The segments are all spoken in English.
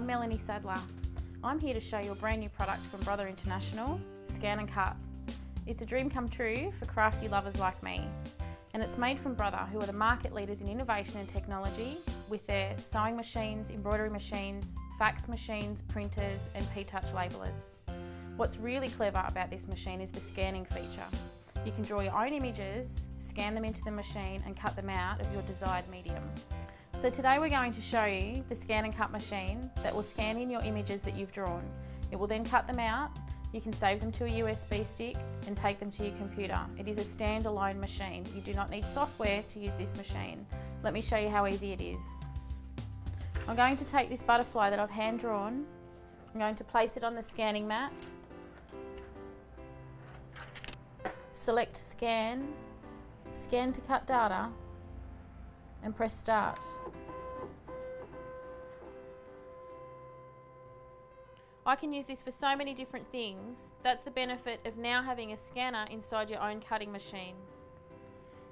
Melanie Sadler. I'm here to show you a brand new product from Brother International, Scan and Cut. It's a dream come true for crafty lovers like me. And it's made from Brother, who are the market leaders in innovation and technology with their sewing machines, embroidery machines, fax machines, printers, and P-Touch labellers. What's really clever about this machine is the scanning feature. You can draw your own images, scan them into the machine and cut them out of your desired medium. So today we're going to show you the scan and cut machine that will scan in your images that you've drawn. It will then cut them out, you can save them to a USB stick and take them to your computer. It is a standalone machine. You do not need software to use this machine. Let me show you how easy it is. I'm going to take this butterfly that I've hand drawn, I'm going to place it on the scanning mat, select scan, scan to cut data and press start. I can use this for so many different things. That's the benefit of now having a scanner inside your own cutting machine.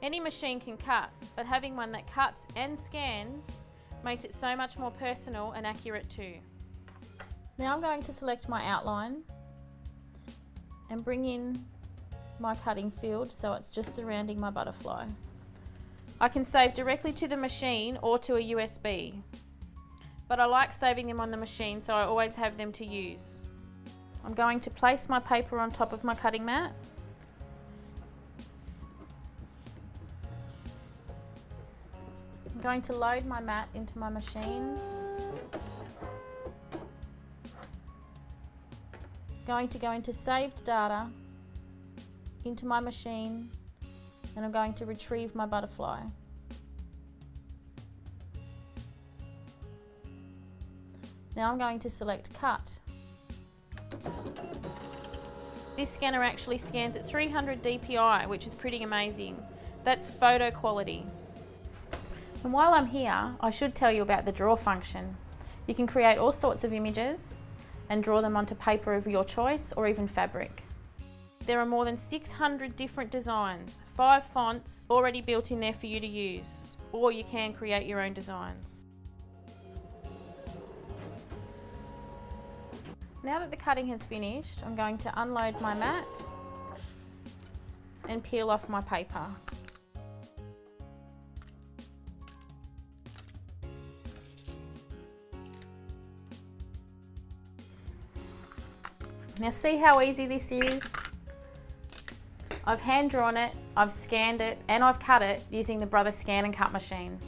Any machine can cut, but having one that cuts and scans makes it so much more personal and accurate too. Now I'm going to select my outline and bring in my cutting field so it's just surrounding my butterfly. I can save directly to the machine or to a USB. But I like saving them on the machine so I always have them to use. I'm going to place my paper on top of my cutting mat. I'm going to load my mat into my machine. Going to go into saved data, into my machine, and I'm going to retrieve my butterfly. Now I'm going to select cut. This scanner actually scans at 300 dpi, which is pretty amazing. That's photo quality. And while I'm here, I should tell you about the draw function. You can create all sorts of images and draw them onto paper of your choice or even fabric. There are more than 600 different designs, five fonts already built in there for you to use, or you can create your own designs. Now that the cutting has finished, I'm going to unload my mat and peel off my paper. Now see how easy this is? I've hand drawn it, I've scanned it, and I've cut it using the Brother Scan and Cut machine.